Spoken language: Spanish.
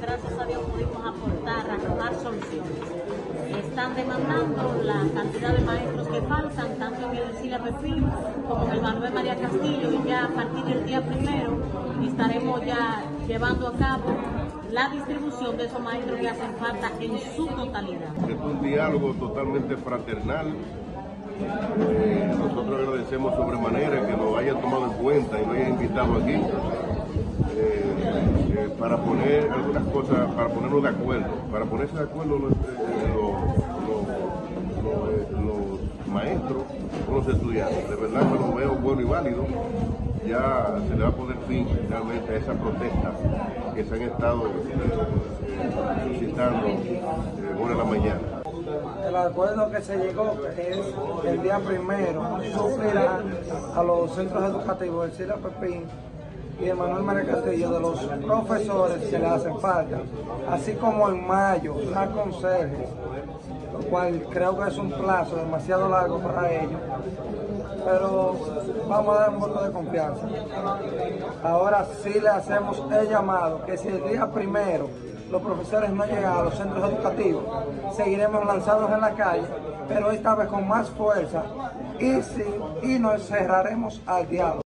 gracias a Dios pudimos aportar, arrojar soluciones. Están demandando la cantidad de maestros que faltan, tanto en el Sila Pepín como en el Manuel María Castillo, y ya a partir del día primero estaremos ya llevando a cabo la distribución de esos maestros que hacen falta en su totalidad. Es un diálogo totalmente fraternal. Nosotros agradecemos sobremanera que nos hayan tomado en cuenta y nos hayan invitado aquí para poner algunas cosas, para ponernos de acuerdo, para ponerse de acuerdo los, eh, los- los- los maestros con los estudiantes. De verdad que lo veo bueno y válido. Ya se le va a poner fin realmente a esa protesta que se han estado eh, suscitando eh, de la mañana. El acuerdo que se llegó es el día primero a los centros educativos del Sila Pepín y de Manuel María Castillo de los profesores que le hacen falta, así como en mayo la conserje, lo cual creo que es un plazo demasiado largo para ellos, pero vamos a dar un voto de confianza. Ahora sí le hacemos el llamado que si el día primero los profesores no llegan a los centros educativos, seguiremos lanzados en la calle, pero esta vez con más fuerza y, sí, y nos cerraremos al diálogo.